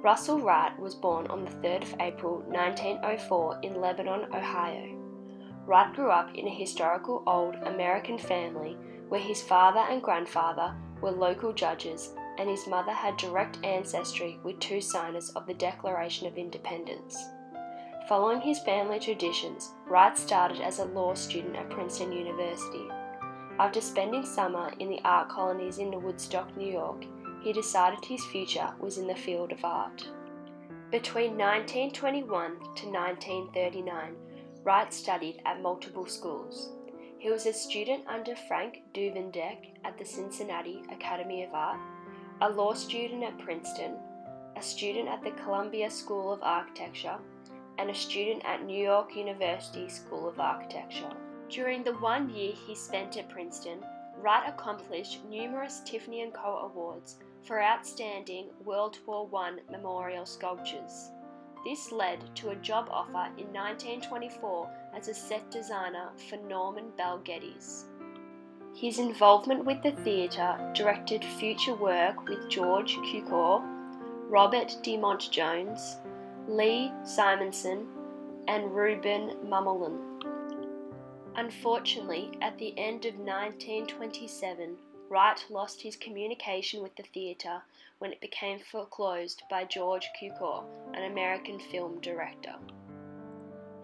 Russel Wright was born on the 3rd of April 1904 in Lebanon, Ohio. Wright grew up in a historical old American family where his father and grandfather were local judges and his mother had direct ancestry with two signers of the Declaration of Independence. Following his family traditions, Wright started as a law student at Princeton University. After spending summer in the art colonies in Woodstock, New York, he decided his future was in the field of art. Between 1921 to 1939, Wright studied at multiple schools. He was a student under Frank Duveneck at the Cincinnati Academy of Art, a law student at Princeton, a student at the Columbia School of Architecture, and a student at New York University School of Architecture. During the one year he spent at Princeton, Wright accomplished numerous Tiffany & Co. awards for outstanding World War I memorial sculptures. This led to a job offer in 1924 as a set designer for Norman Bel Geddes. His involvement with the theatre directed future work with George Cukor, Robert Edmond Jones, Lee Simonson, and Rouben Mamoulian. Unfortunately, at the end of 1927, Wright lost his communication with the theatre when it became foreclosed by George Cukor, an American film director.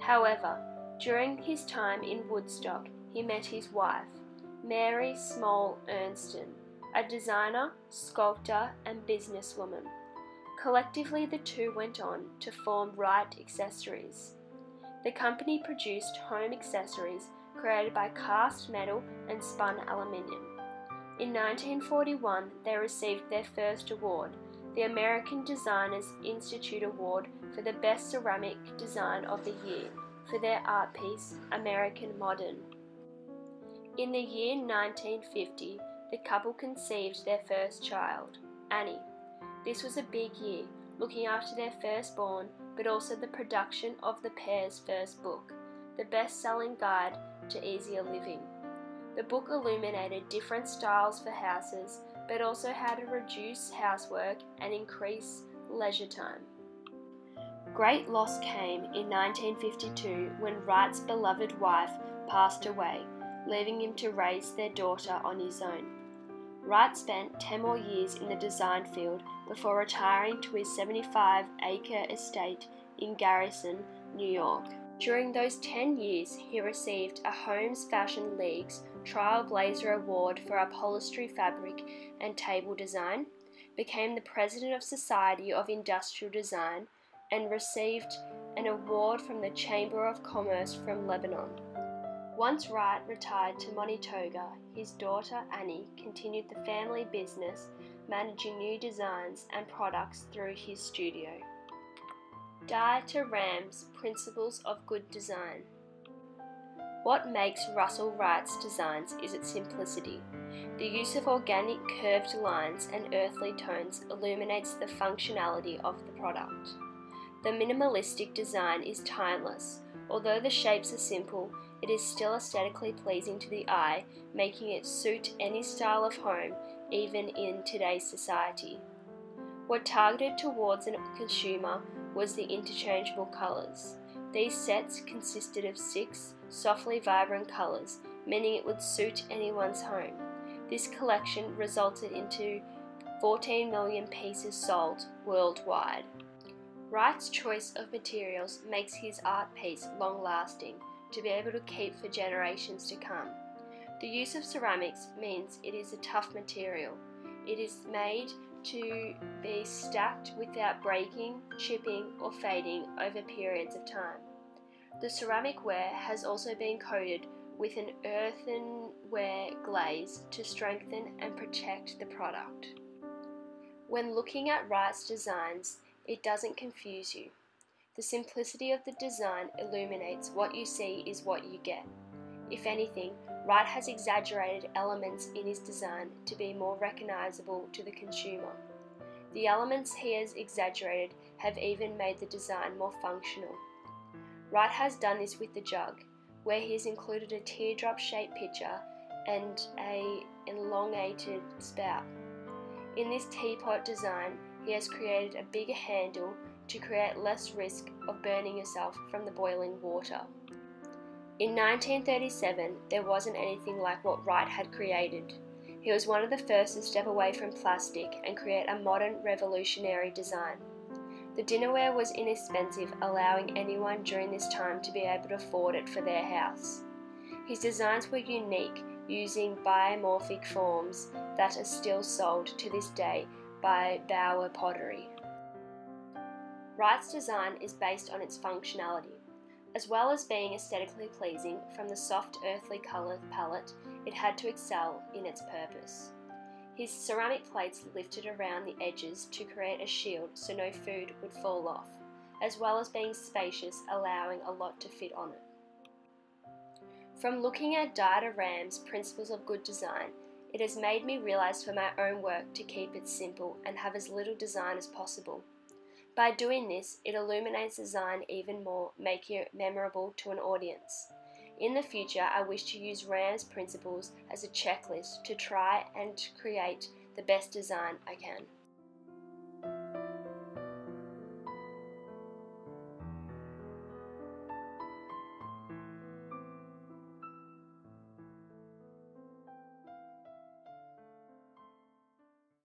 However, during his time in Woodstock, he met his wife, Mary Small Einstein, a designer, sculptor, and businesswoman. Collectively, the two went on to form Wright Accessories. The company produced home accessories created by cast metal and spun aluminium. In 1941, they received their first award, the American Designers Institute Award for the Best Ceramic Design of the Year, for their art piece, American Modern. In the year 1950, the couple conceived their first child, Annie. This was a big year, looking after their firstborn, but also the production of the pair's first book, the best selling guide to easier living. The book illuminated different styles for houses, but also how to reduce housework and increase leisure time. Great loss came in 1952 when Wright's beloved wife passed away, leaving him to raise their daughter on his own. Wright spent 10 more years in the design field before retiring to his 75 acre estate in Garrison, New York. During those 10 years, he received a Homes Fashion League's Trailblazer Award for upholstery fabric and table design, became the president of Society of Industrial Design, and received an award from the Chamber of Commerce from Lebanon. Once Wright retired to Manitoga, his daughter Annie continued the family business, managing new designs and products through his studio. Dieter Rams Principles of Good Design What makes Russel Wright's designs is its simplicity. The use of organic curved lines and earthly tones illuminates the functionality of the product. The minimalistic design is timeless. Although the shapes are simple, it is still aesthetically pleasing to the eye, making it suit any style of home, even in today's society. What targeted towards a consumer was the interchangeable colours. These sets consisted of six softly vibrant colours, meaning it would suit anyone's home. This collection resulted into 14 million pieces sold worldwide. Wright's choice of materials makes his art piece long lasting, to be able to keep for generations to come. The use of ceramics means it is a tough material. It is made to be stacked without breaking, chipping, or fading over periods of time. The ceramic ware has also been coated with an earthenware glaze to strengthen and protect the product. When looking at Wright's designs, it doesn't confuse you. The simplicity of the design illuminates what you see is what you get. If anything, Wright has exaggerated elements in his design to be more recognizable to the consumer. The elements he has exaggerated have even made the design more functional. Wright has done this with the jug, where he has included a teardrop shaped pitcher and a elongated spout. In this teapot design, he has created a bigger handle to create less risk of burning yourself from the boiling water. In 1937, there wasn't anything like what Wright had created. He was one of the first to step away from plastic and create a modern revolutionary design. The dinnerware was inexpensive, allowing anyone during this time to be able to afford it for their house. His designs were unique, using biomorphic forms that are still sold to this day by Bauer Pottery. Wright's design is based on its functionality. As well as being aesthetically pleasing from the soft earthly colour palette, it had to excel in its purpose. His ceramic plates lifted around the edges to create a shield so no food would fall off, as well as being spacious, allowing a lot to fit on it. From looking at Dieter Rams' principles of good design, it has made me realise for my own work to keep it simple and have as little design as possible. By doing this, it illuminates design even more, making it memorable to an audience. In the future, I wish to use Rams' principles as a checklist to try and create the best design I can.